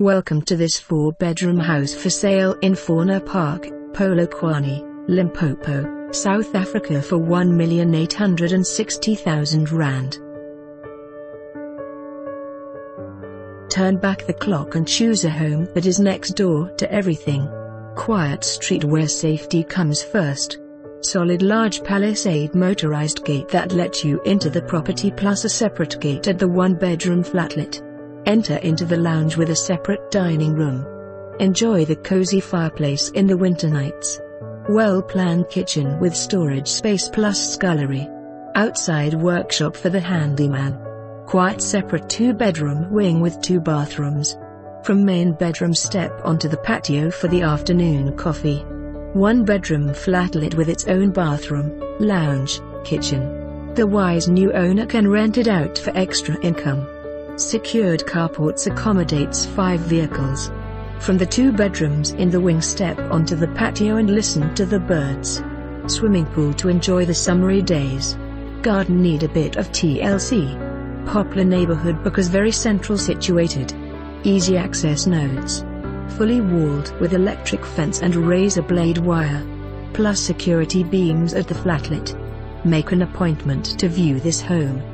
Welcome to this four-bedroom house for sale in Fauna Park, Polokwane, Limpopo, South Africa for 1,860,000 rand. Turn back the clock and choose a home that is next door to everything. Quiet street where safety comes first. Solid large palisade motorized gate that lets you into the property plus a separate gate at the one-bedroom flatlet. Enter into the lounge with a separate dining room. Enjoy the cozy fireplace in the winter nights. Well-planned kitchen with storage space plus scullery. Outside workshop for the handyman. Quite separate two-bedroom wing with two bathrooms. From main bedroom step onto the patio for the afternoon coffee. One bedroom flatlet with its own bathroom, lounge, kitchen. The wise new owner can rent it out for extra income. Secured carports accommodates five vehicles. From the two bedrooms in the wing step onto the patio and listen to the birds. Swimming pool to enjoy the summery days. Garden need a bit of TLC. Poplar neighborhood because very central situated. Easy access nodes. Fully walled with electric fence and razor blade wire. Plus security beams at the flatlet. Make an appointment to view this home.